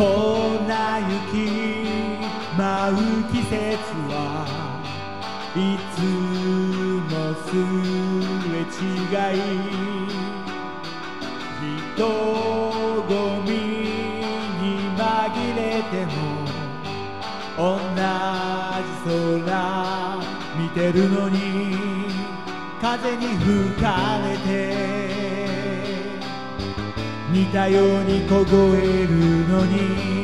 こんな雪舞う季節はいつもすれ違い。人混みに紛れても同じ空見てるのに。風に吹かれて。似たように凍えるのに。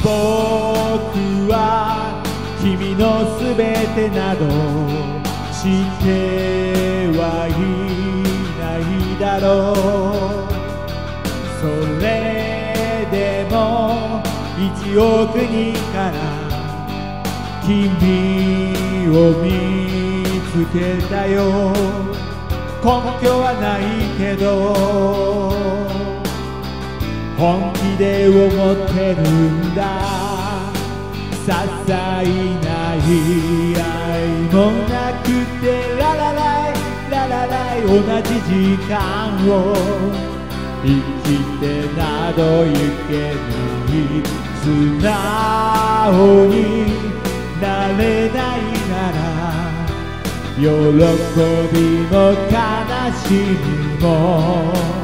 僕は君のすべてなど知ってはいないだろう。それでも一億人から君を見けたよ。根拠はないけど。本気で思ってるんだ。些細ない愛もなくてララライララライ同じ時間を。生きてなどいけない素直になれない喜びも悲しみも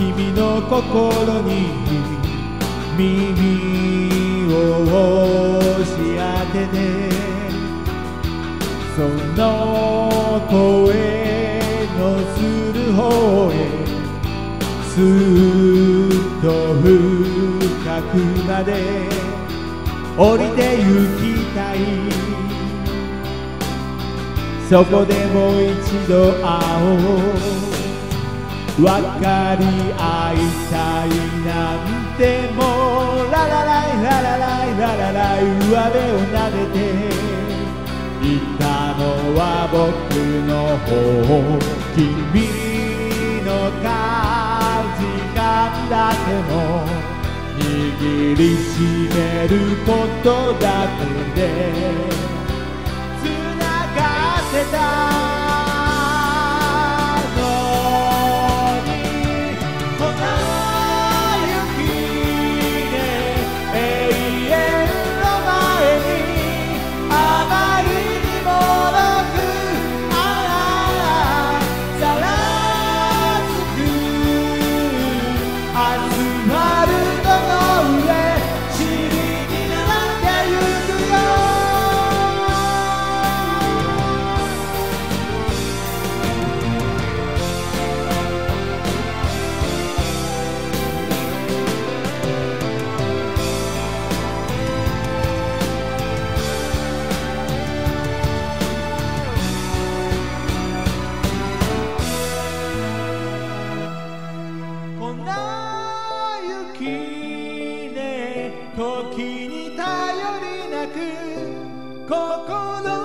君の心に耳を押し当ててその声のする方へすっと深くまで降りて行きたい。そこでもう一度会おう。分かり合いたいなんてもララライララライララライ上辺を撫でていたのは僕の方君のか時間だけも握りしめることだけでつながってたく心